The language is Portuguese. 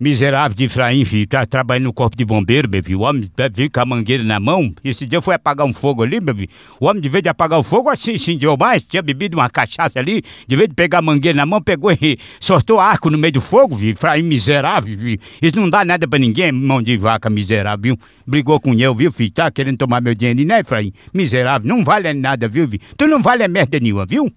Miserável de Efraim, filho, tá trabalhando no corpo de bombeiro, meu filho. O homem veio com a mangueira na mão. Esse dia foi apagar um fogo ali, meu filho. O homem, de vez de apagar o fogo, assim, incendiou mais. Tinha bebido uma cachaça ali. De vez de pegar a mangueira na mão, pegou e soltou arco no meio do fogo, viu? Efraim miserável, viu? Isso não dá nada pra ninguém, mão de vaca miserável, viu? Brigou com eu, viu, filho? Tá querendo tomar meu dinheiro, né, Efraim? Miserável, não vale nada, viu, viu? Tu não vale merda nenhuma, viu?